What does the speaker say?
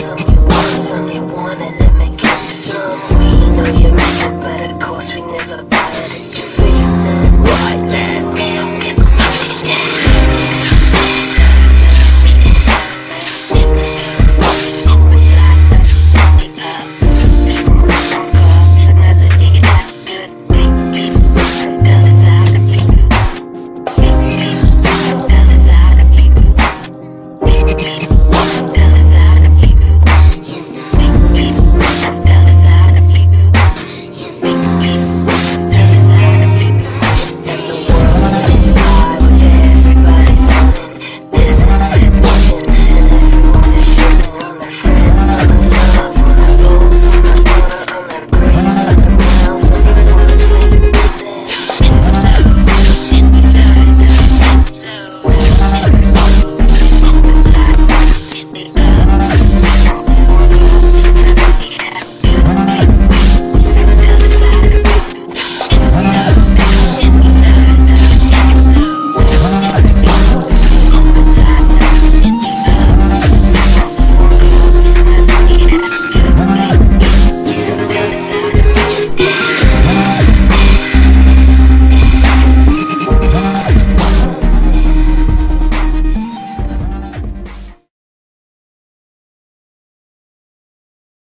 some, you want.